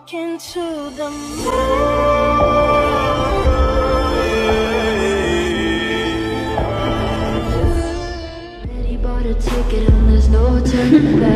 Walking to the moon. Already bought a ticket and there's no turning back.